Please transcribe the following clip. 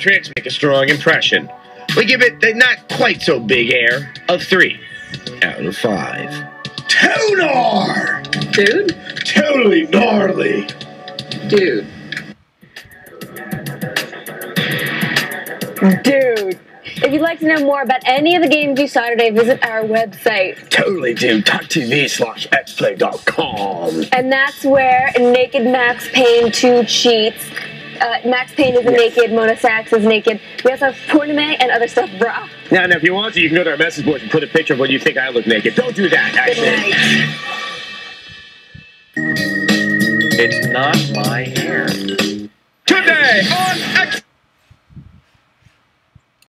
tricks make a strong impression. We give it the not quite so big air of three out of five. Tonar! Dude? Totally gnarly. Dude. Dude. If you'd like to know more about any of the games you saw today, visit our website. Totally dude.tv slash xplay.com. And that's where Naked Max Payne 2 cheats. Uh, Max Payne is naked, Mona Sax is naked. We also have Tournament and other stuff, brah. Now, now, if you want to, you can go to our message board and put a picture of when you think I look naked. Don't do that, Good actually. night. It's not my hair. Today on X.